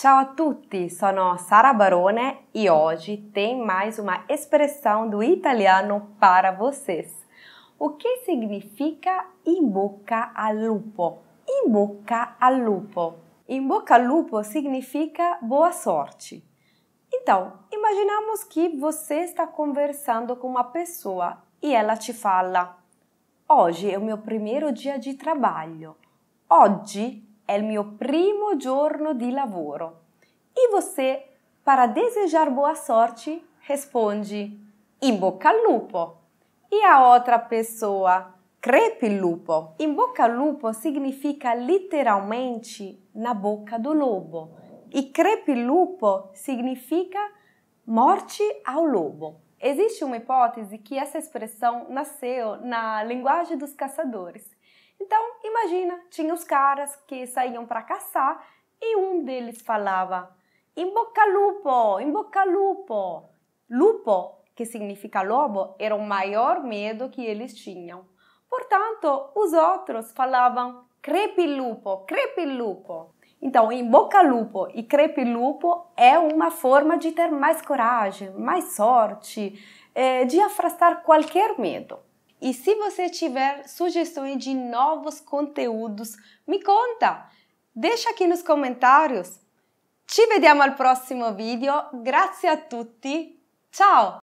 Ciao a tutti, sono Sara Barone e hoje tem mais uma expressão do italiano para vocês. O que significa in bocca al lupo? In bocca al lupo. In bocca al lupo significa boa sorte. Então, imaginamos que você está conversando com uma pessoa e ela te fala: Hoje é o meu primeiro dia de trabalho. Oggi è il mio primo giorno di lavoro. E você, para desejar boa sorte, responde in bocca al lupo. E a outra pessoa, crepe lupo. In bocca al lupo significa literalmente na boca do lobo. E crepe lupo significa morte ao lobo. Existe uma hipótese que essa expressão nasceu na linguagem dos caçadores. Então, imagina, tinha os caras que saíam para caçar e um deles falava: "In bocca lupo, in bocca lupo". Lupo, que significa lobo, era o maior medo que eles tinham. Portanto, os outros falavam: "Crepe lupo, crepe lupo". Então, em boca lupo e crepe lupo é uma forma de ter mais coragem, mais sorte, é, de afastar qualquer medo. E se você tiver sugestões de novos conteúdos, me conta! Deixa aqui nos comentários. Ci vediamo al prossimo video. Grazie a tutti. Ciao!